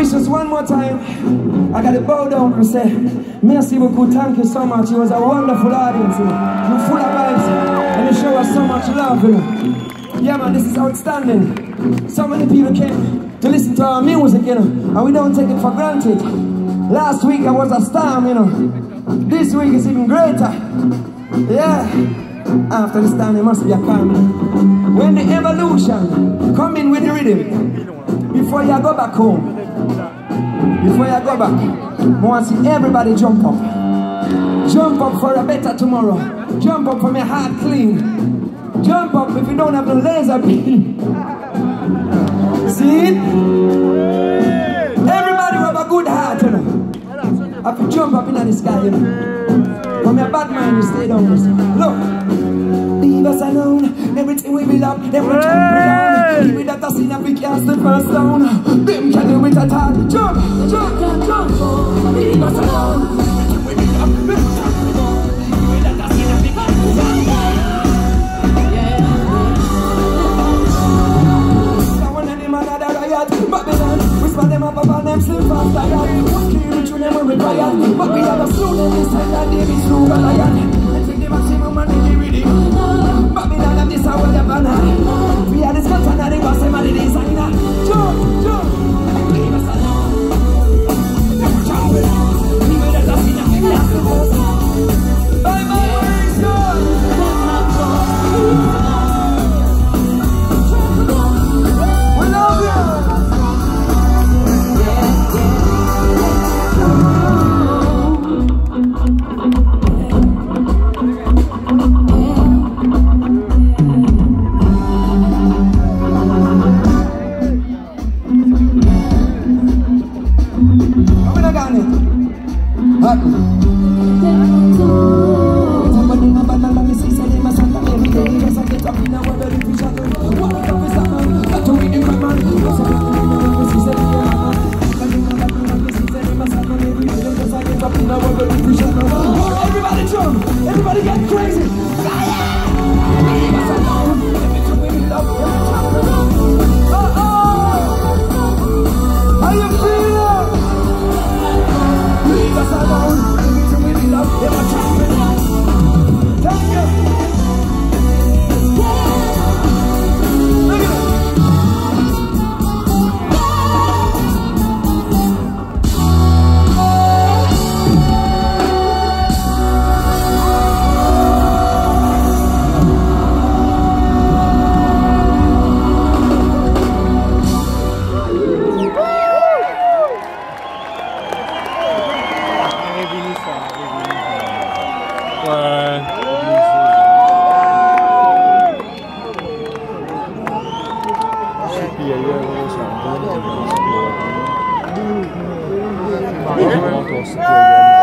Mauritius, one more time. I got to bow down and say, merci beaucoup, thank you so much. It was a wonderful audience, you full of vibes, and you show us so much love. Yeah, man, this is outstanding. So many people came to listen to our music, you know, and we don't take it for granted. Last week I was a storm, you know. This week is even greater. Yeah. After the storm, there must be a calm. When the evolution come in with the rhythm, before you go back home, before I go back, I want to see everybody jump up. Jump up for a better tomorrow. Jump up for my heart clean. Jump up if you don't have no laser beam. See? Everybody have a good heart, you know. Have to jump up in the sky, you know. From your bad mind, you stay down. Look. Leave us alone. Everything we build up, them we jump around. Give me that a scene, we can't step first down. Them can do it at all. Them sleep fast tired Clear it when we riot But we have a them this time that slow Goliath And take command. Just a get up in a web see say them a Somebody my band and me see say them a Santa every day. Just a get up in a web every fish a go. Everybody jump. Everybody get crazy. Motorcycle